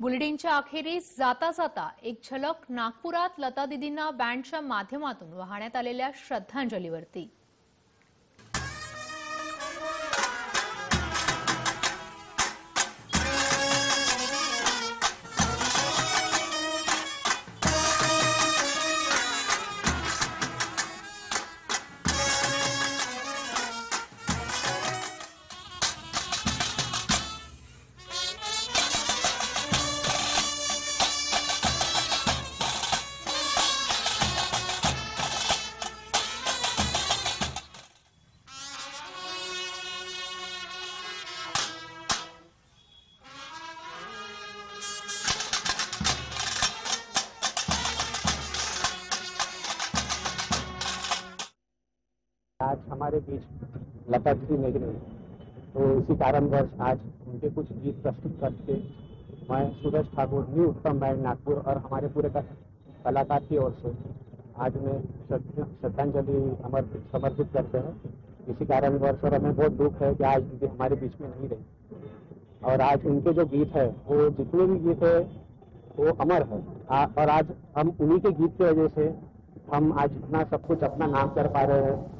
बुलेटिनच्या अखेरीस जाता जाता एक झलक नागपुरात लता दिदींना बँडच्या माध्यमातून वाहण्यात आलेल्या श्रद्धांजलीवरती. आज हमारे बीच लता जी नहीं रही। तो इसी कारणवश आज उनके कुछ गीत प्रस्तुत करके मैं सूरज ठाकुर न्यू उत्तम बैंड नागपुर और हमारे पूरे कलाकार की ओर से आज मैं श्रद्धांजलि समर्पित करते हैं। इसी कारणवश और हमें बहुत दुख है कि आज दीदी हमारे बीच में नहीं रही। और आज उनके जो गीत है वो जितने भी गीत है वो अमर है। आ, और आज हम उन्हीं के गीत की वजह से हम आज इतना सब कुछ अपना नाम कर पा रहे हैं।